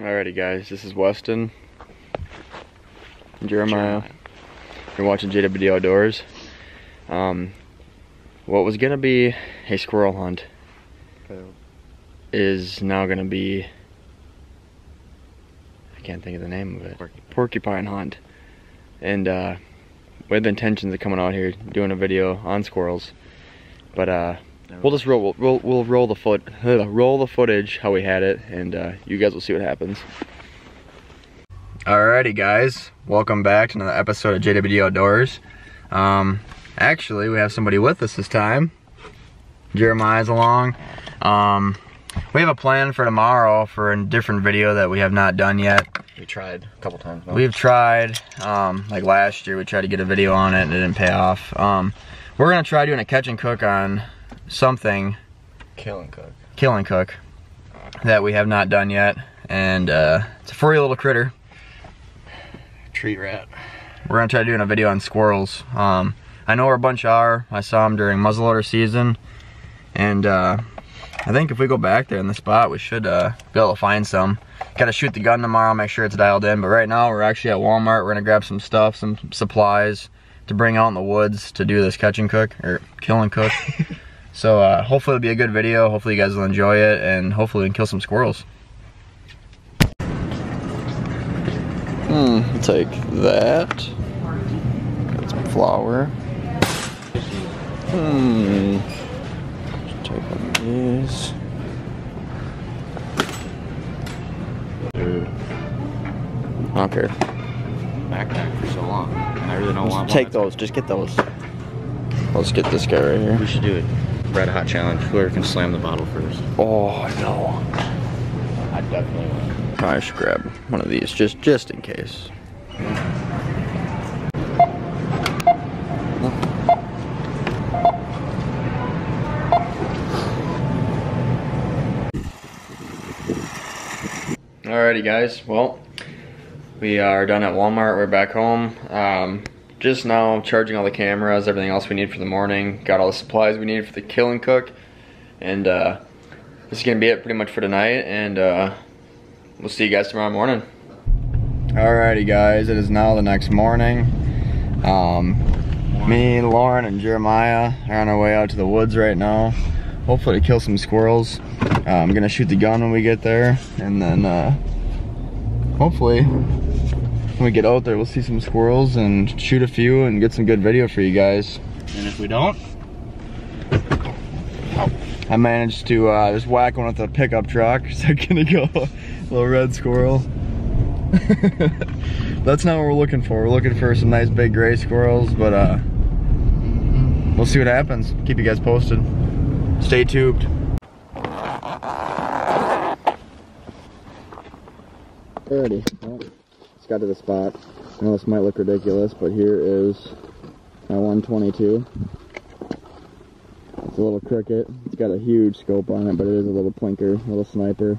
Alrighty guys, this is Weston. Jeremiah. Jeremiah. You're watching JWD Outdoors. Um, what was gonna be a squirrel hunt is now gonna be I can't think of the name of it. Porcupine, Porcupine hunt. And uh, we have the intentions of coming out here doing a video on squirrels. But uh, we'll just roll we'll, we'll roll the foot roll the footage how we had it and uh, you guys will see what happens. Alrighty guys, welcome back to another episode of JWD Outdoors. Um, actually we have somebody with us this time. Jeremiah's along. Um, we have a plan for tomorrow for a different video that we have not done yet. We tried a couple times. No? We've tried, um, like last year we tried to get a video on it and it didn't pay off. Um, we're gonna try doing a catch and cook on something. Kill and cook. Kill and cook. That we have not done yet. And uh, it's a furry little critter. Tree rat. We're gonna try doing a video on squirrels. Um, I know where a bunch are. I saw them during muzzleloader season. And uh, I think if we go back there in the spot, we should uh, be able to find some. Gotta shoot the gun tomorrow, make sure it's dialed in. But right now, we're actually at Walmart. We're gonna grab some stuff, some supplies to bring out in the woods to do this catch and cook, or kill and cook. so uh, hopefully it'll be a good video. Hopefully you guys will enjoy it, and hopefully we can kill some squirrels. Hmm, take that. Got some flour. Hmm is. Dude. I don't care. Backpack for so long. I really don't want Take those, just get those. Let's get this guy right here. We should do it. Red hot challenge. Whoever can slam the bottle first. Oh no. I definitely. I should grab one of these just just in case. Alrighty guys, well, we are done at Walmart, we're back home. Um, just now charging all the cameras, everything else we need for the morning. Got all the supplies we need for the kill and cook. And uh, this is gonna be it pretty much for tonight and uh, we'll see you guys tomorrow morning. Alrighty guys, it is now the next morning. Um, me, Lauren, and Jeremiah are on our way out to the woods right now. Hopefully to kill some squirrels. Uh, I'm gonna shoot the gun when we get there, and then uh, hopefully when we get out there, we'll see some squirrels and shoot a few and get some good video for you guys. And if we don't, I managed to uh, just whack one with a pickup truck. So I'm gonna go little red squirrel. That's not what we're looking for. We're looking for some nice big gray squirrels, but uh, we'll see what happens. Keep you guys posted. Stay tubed. Alrighty, well, it's got to the spot. I know this might look ridiculous, but here is my 122. It's a little cricket. It's got a huge scope on it, but it is a little plinker, a little sniper.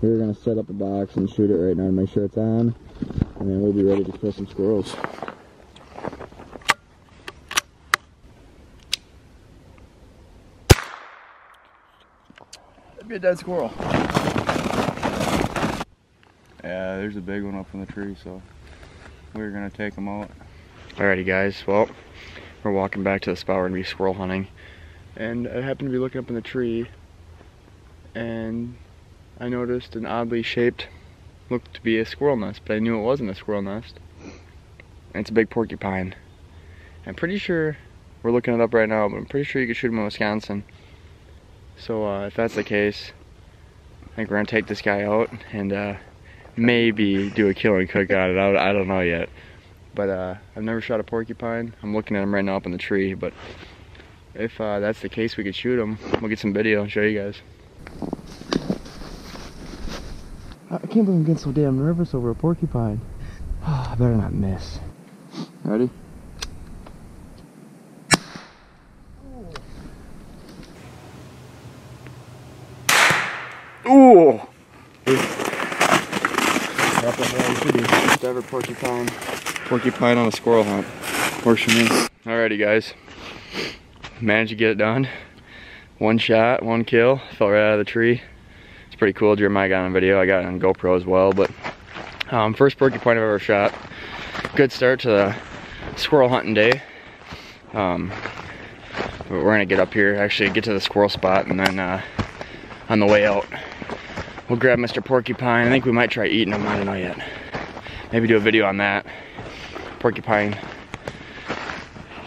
We're gonna set up a box and shoot it right now to make sure it's on, and then we'll be ready to kill some squirrels. That'd be a dead squirrel. Yeah, there's a big one up in the tree, so we're gonna take them out. Alrighty guys, well, we're walking back to the spot we're gonna be squirrel hunting. And I happened to be looking up in the tree and I noticed an oddly shaped, looked to be a squirrel nest, but I knew it wasn't a squirrel nest. And it's a big porcupine. I'm pretty sure, we're looking it up right now, but I'm pretty sure you can shoot them in Wisconsin. So uh, if that's the case, I think we're gonna take this guy out and uh, maybe do a kill and cook on it. I, I don't know yet. But uh, I've never shot a porcupine. I'm looking at him right now up in the tree. But if uh, that's the case, we could shoot him. We'll get some video and show you guys. I can't believe I'm getting so damn nervous over a porcupine. I better not miss. Ready? Ooh! Porcupine. Porcupine on a squirrel hunt. Me. Alrighty guys. Managed to get it done. One shot, one kill. Fell right out of the tree. It's pretty cool. Jeremiah got on video. I got on GoPro as well. But um, first porcupine I've ever shot. Good start to the squirrel hunting day. Um, we're gonna get up here, actually get to the squirrel spot, and then uh, on the way out, we'll grab Mr. Porcupine. I think we might try eating him. I don't know yet. Maybe do a video on that. Porcupine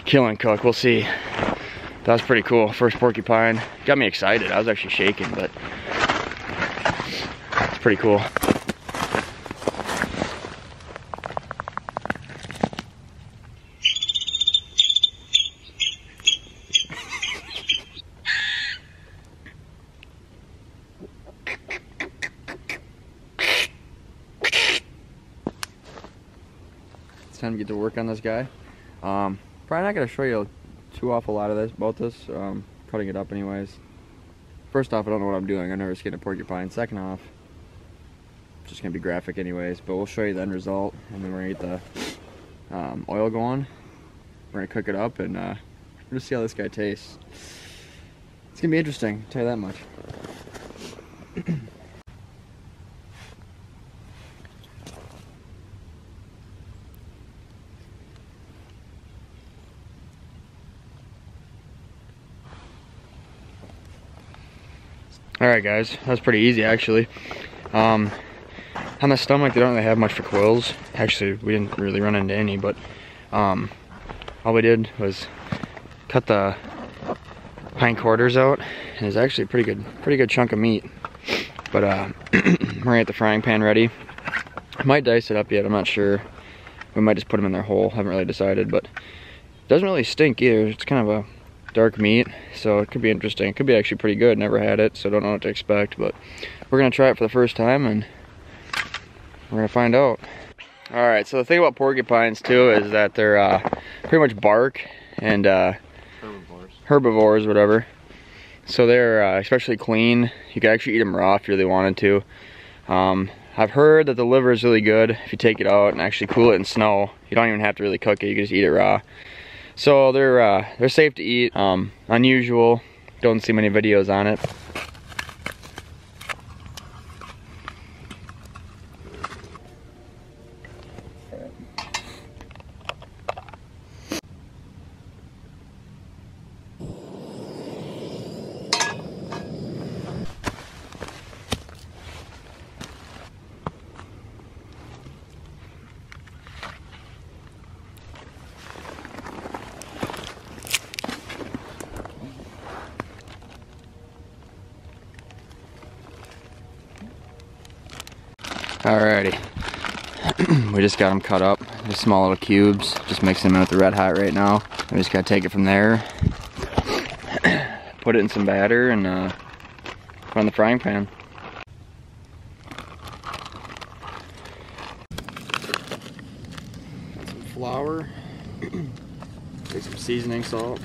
killing cook. We'll see. That was pretty cool. First porcupine. Got me excited. I was actually shaking, but it's pretty cool. Time to get to work on this guy. Um, probably not gonna show you too awful lot of this about this. Um, cutting it up anyways. First off, I don't know what I'm doing. I've never skinned a porcupine. Second off, just gonna be graphic anyways. But we'll show you the end result, and then we're gonna get the um, oil going. We're gonna cook it up, and uh, we're gonna see how this guy tastes. It's gonna be interesting. I'll tell you that much. Alright guys, that was pretty easy actually. Um, on the stomach, they don't really have much for quills. Actually, we didn't really run into any, but um, all we did was cut the pine quarters out, and it's actually a pretty good, pretty good chunk of meat. But uh, we're gonna get the frying pan ready. I might dice it up yet, I'm not sure. We might just put them in their hole, haven't really decided, but it doesn't really stink either. It's kind of a dark meat, so it could be interesting. It could be actually pretty good. Never had it, so don't know what to expect, but we're gonna try it for the first time and we're gonna find out. All right, so the thing about porcupines too is that they're uh, pretty much bark and uh, Herbivores. herbivores, whatever. So they're uh, especially clean. You can actually eat them raw if you really wanted to. Um, I've heard that the liver is really good if you take it out and actually cool it in snow. You don't even have to really cook it. You can just eat it raw. So they're uh, they're safe to eat. Um, unusual. Don't see many videos on it. Alrighty. we just got them cut up, just small little cubes. Just mixing them in with the red hot right now. We just gotta take it from there, put it in some batter, and uh, put on the frying pan. Some flour, take some seasoning salt,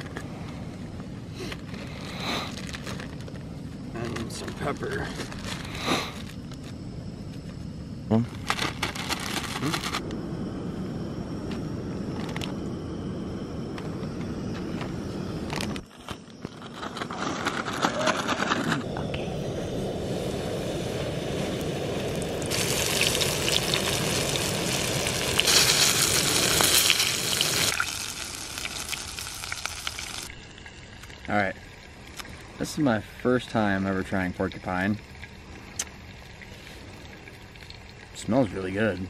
and some pepper. Mm. All right, this is my first time ever trying porcupine. Smells really good.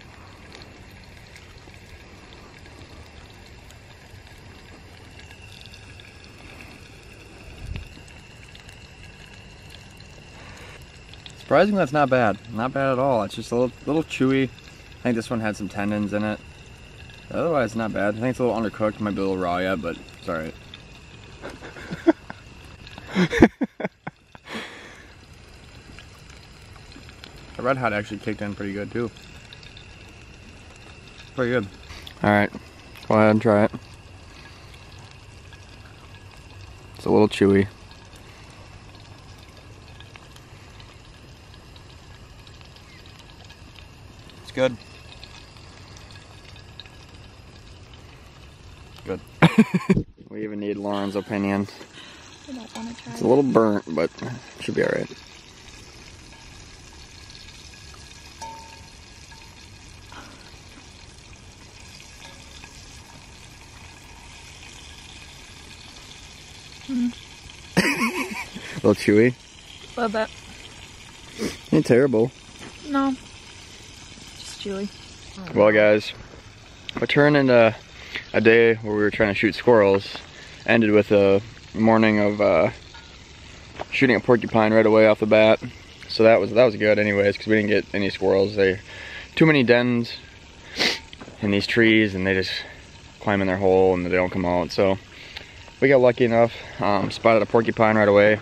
Surprisingly, that's not bad. Not bad at all. It's just a little, little chewy. I think this one had some tendons in it. Otherwise, not bad. I think it's a little undercooked. Might be a little raw yet, but it's alright. the red hot actually kicked in pretty good too. Pretty good. Alright, go ahead and try it. It's a little chewy. It's good. Good. we even need Lauren's opinion. I don't want to try It's a little burnt, but it should be alright. little chewy? A little bit. Ain't terrible. No. Just chewy. Well guys, what turn into a day where we were trying to shoot squirrels ended with a morning of uh, shooting a porcupine right away off the bat. So that was that was good anyways because we didn't get any squirrels. They too many dens in these trees and they just climb in their hole and they don't come out. So we got lucky enough, um, spotted a porcupine right away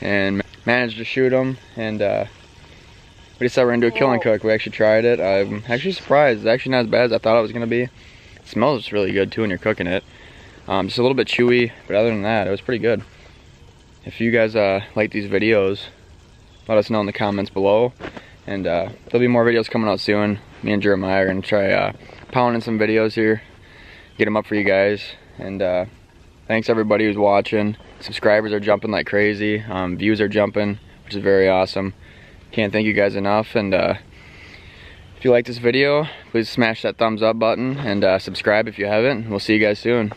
and managed to shoot him. and uh, we decided we're gonna do a kill and cook. We actually tried it. I'm actually surprised. It's actually not as bad as I thought it was gonna be. It smells really good too when you're cooking it. Um, just a little bit chewy, but other than that, it was pretty good. If you guys uh, like these videos, let us know in the comments below. And uh, there'll be more videos coming out soon. Me and Jeremiah are gonna try uh, pounding some videos here, get them up for you guys. And uh, thanks everybody who's watching. Subscribers are jumping like crazy. Um, views are jumping, which is very awesome. Can't thank you guys enough. And uh, if you like this video, please smash that thumbs up button and uh, subscribe if you haven't. We'll see you guys soon.